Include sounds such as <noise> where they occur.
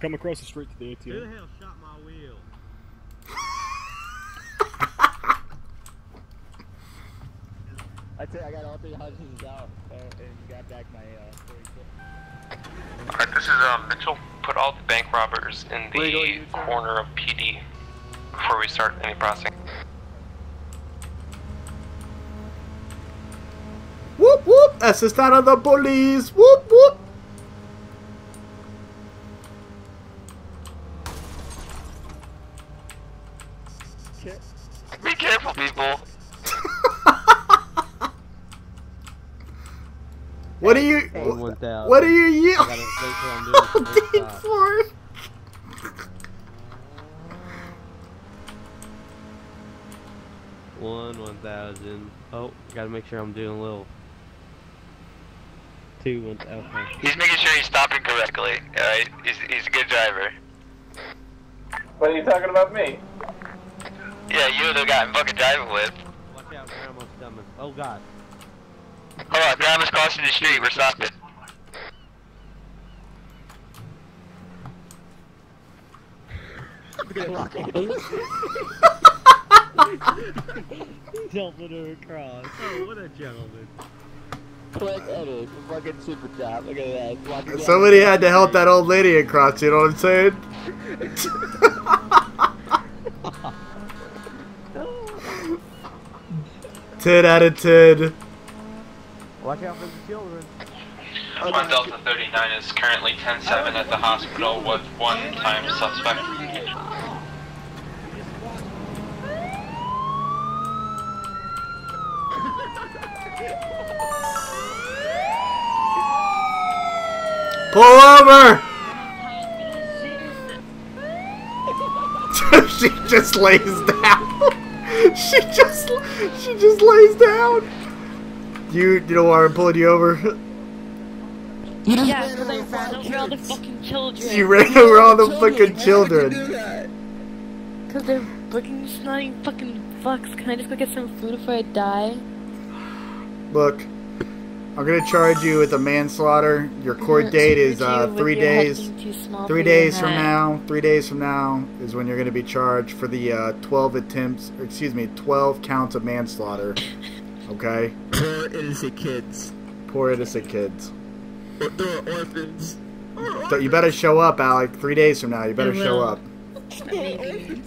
Come across the street to the Who the hell shot my wheel? I tell you, I got all three houses out uh, and got back my uh, 42. Alright, this is uh, Mitchell. Put all the bank robbers in the U-turn. corner of PD before we start any processing. Whoop whoop! Assistant of the police! Whoop whoop! Be careful, people. <laughs> What are you? One one thousand. What are you I yelling? gotta make doing <laughs> this first for? One, one thousand. Oh, gotta make sure I'm doing a little. Two, one thousand. He's making sure he's stopping correctly. Alright, he's, he's a good driver. What are you talking about me? Yeah, you're the guy I'm fucking driving with. Watch out, grandma's coming. Oh god. Hold on, grandma's crossing the street. We're stopping. Jumping her across. Oh, what a gentleman. Click edit. Fucking super job. Look at that. Somebody had to help that old lady across. You know what I'm saying? <laughs> ten out of ten. Watch out for the children. One Delta 39 is currently 10-7 at the hospital with one time suspect. Pull over! <laughs> <laughs> she just lays down. <laughs> she just she just lays down. You you know why I'm pulling you over? Yeah, because I ran over all the fucking children. You ran over all the fucking children. Because they're fucking snotty fucking fucks. Can I just go get some food before I die? Look, I'm gonna charge you with a manslaughter. Your court date is uh, three days. being too small Three days from now. Three days from now is when you're gonna be charged for the uh, 12 attempts. Or excuse me, 12 counts of manslaughter. <laughs> Okay. Poor innocent kids. Poor innocent kids. Or, or orphans. So you better show up, Alek. Three days from now, you better show up. <laughs> Maybe.